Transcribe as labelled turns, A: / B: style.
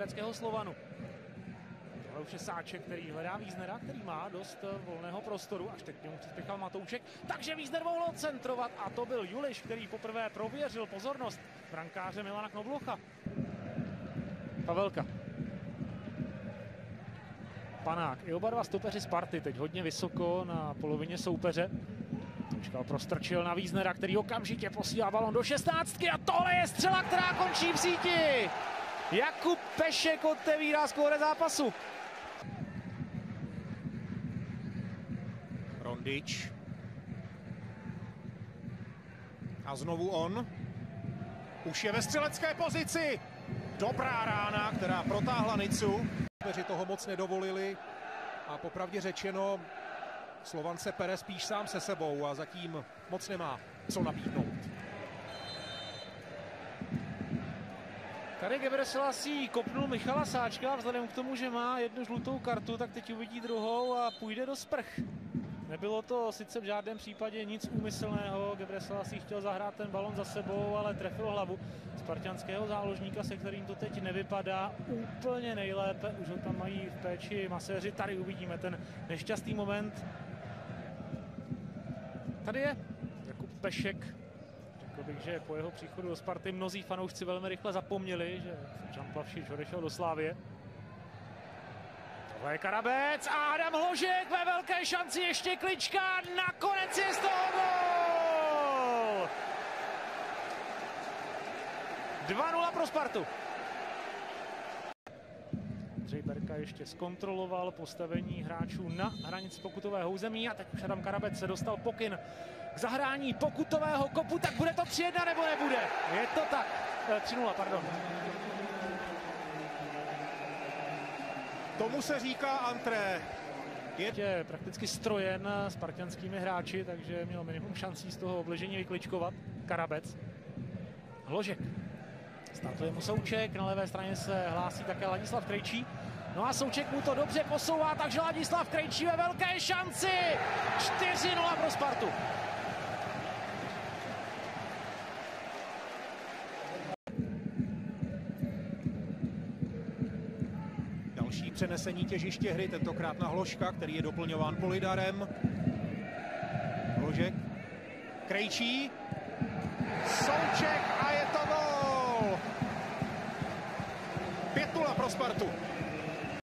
A: libereckého Slovanu. Tohle už je Sáček, který hledá Víznera, který má dost eh, volného prostoru, až teď k němu přispěchal Matoušek. Takže Vízner mohl centrovat a to byl Juliš, který poprvé prověřil pozornost brankáře Milana Knoblocha. Pavelka. Panák. I oba dva stopeři Sparty teď hodně vysoko na polovině soupeře. Počkal, prostrčil na Víznera, který okamžitě posílá balon do šestnáctky a tohle je střela, která končí v síti. Jakub Pešek otevírá skóre zápasu.
B: Rondič. A znovu on. Už je ve střelecké pozici. Dobrá rána, která protáhla Nicu. Peři toho moc nedovolili. A popravdě řečeno, Slovan se pere spíš sám se sebou a zatím moc nemá co nabídnout.
A: Tady Gebreselassie kopnul Michala Sáčka, vzhledem k tomu, že má jednu žlutou kartu, tak teď uvidí druhou a půjde do sprch. Nebylo to sice v žádném případě nic úmyslného, Gebreselassie chtěl zahrát ten balon za sebou, ale trefil hlavu spartianského záložníka, se kterým to teď nevypadá úplně nejlépe. Už ho tam mají v péči maséři, tady uvidíme ten nešťastný moment. Tady je Jakub Pešek, Řekl bych, že po jeho příchodu do Sparty mnozí fanoušci velmi rychle zapomněli, že Jan Plavšič odešel do Slávě. Tohle je Karabec a Adam Hložek ve velké šanci ještě klička. Nakonec je z toho gol! 2-0 pro Spartu. Ondřej Berka ještě zkontroloval postavení hráčů na hranici pokutového území a teď už Adam Karabec se dostal pokyn k zahrání pokutového kopu, tak bude to 3-1 nebo nebude? Je to tak. 3-0, pardon.
B: Tomu se říká antré.
A: Je... je prakticky strojen spartianskými hráči, takže měl minimum šancí z toho obležení vykličkovat. Karabec. Hložek. Startuje mu Souček, na levé straně se hlásí také Ladislav Krejčí. No a Souček mu to dobře posouvá, takže Ladislav Krejčí ve velké šanci. 4-0 pro Spartu.
B: Další přenesení těžiště hry, tentokrát na Hloška, který je doplňován Polidarem. Hložek, Krejčí, Souček Prospartu.